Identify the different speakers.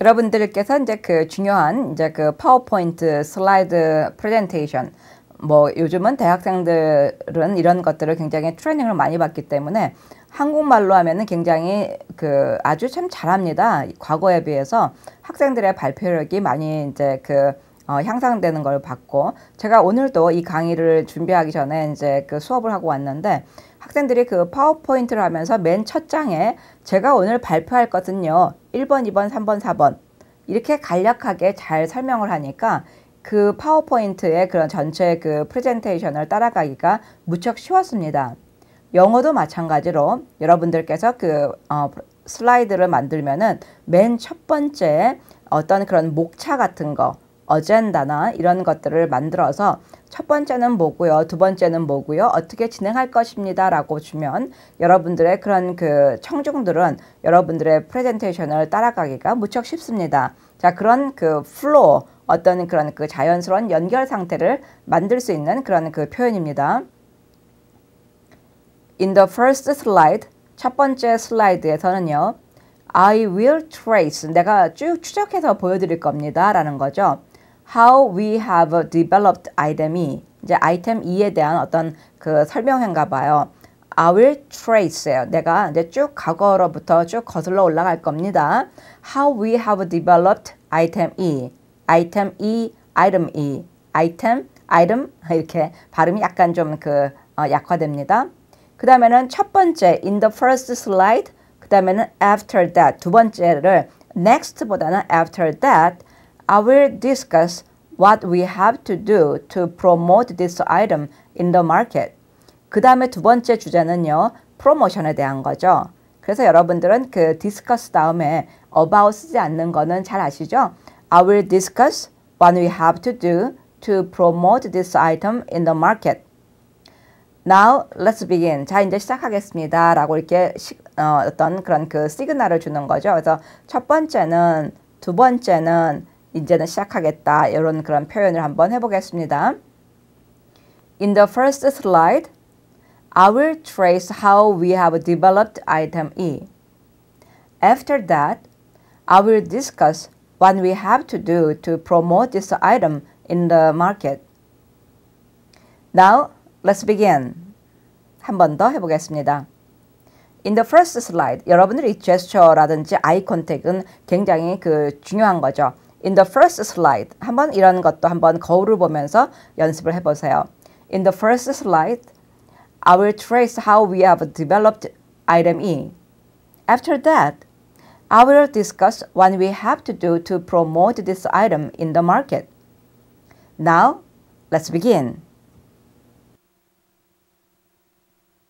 Speaker 1: 여러분들께서 이제 그 중요한 이제 그 파워포인트 슬라이드 프레젠테이션 뭐 요즘은 대학생들은 이런 것들을 굉장히 트레이닝을 많이 받기 때문에 한국말로 하면은 굉장히 그 아주 참 잘합니다. 과거에 비해서 학생들의 발표력이 많이 이제 그 어, 향상되는 걸 봤고 제가 오늘도 이 강의를 준비하기 전에 이제 그 수업을 하고 왔는데 학생들이 그 파워포인트를 하면서 맨 첫 장에 제가 오늘 발표할 것은요 1번, 2번, 3번, 4번 이렇게 간략하게 잘 설명을 하니까 그 파워포인트의 그런 전체 그 프레젠테이션을 따라가기가 무척 쉬웠습니다. 영어도 마찬가지로 여러분들께서 그 어, 슬라이드를 만들면은 맨 첫 번째 어떤 그런 목차 같은 거 어젠다나 이런 것들을 만들어서 첫 번째는 뭐고요, 두 번째는 뭐고요, 어떻게 진행할 것입니다 라고 주면 여러분들의 그런 그 청중들은 여러분들의 프레젠테이션을 따라가기가 무척 쉽습니다. 자, 그런 그 flow, 어떤 그런 그 자연스러운 연결 상태를 만들 수 있는 그런 그 표현입니다. In the first slide, 첫 번째 슬라이드에서는요, I will trace, 내가 쭉 추적해서 보여드릴 겁니다. 라는 거죠. How we have developed item E. 이제 아이템 E에 대한 어떤 그 설명인가 봐요. I will trace예요. 내가 이제 쭉 과거로부터 쭉 거슬러 올라갈 겁니다. How we have developed item E. item E, item E. item, item 이렇게 발음이 약간 좀그 어, 약화됩니다. 그 다음에는 첫 번째 in the first slide 그 다음에는 after that 두 번째를 next보다는 after that I will discuss what we have to do to promote this item in the market. 그 다음에 두 번째 주제는요, 프로모션에 대한 거죠. 그래서 여러분들은 그 discuss 다음에 about 쓰지 않는 거는 잘 아시죠? I will discuss what we have to do to promote this item in the market. Now let's begin. 자 이제 시작하겠습니다. 라고 이렇게 시, 어, 어떤 그런 그 시그널을 주는 거죠. 그래서 첫 번째는 두 번째는 이제는 시작하겠다. 이런 그런 표현을 한번 해보겠습니다. In the first slide, I will trace how we have developed item E. After that, I will discuss what we have to do to promote this item in the market. Now, let's begin. 한 번 더 해보겠습니다. In the first slide, 여러분들이 제스처라든지 아이 컨택은 굉장히 그 중요한 거죠. In the first slide, 한번 이런 것도 한번 거울을 보면서 연습을 해보세요. In the first slide, I will trace how we have developed item E. After that, I will discuss what we have to do to promote this item in the market. Now, let's begin.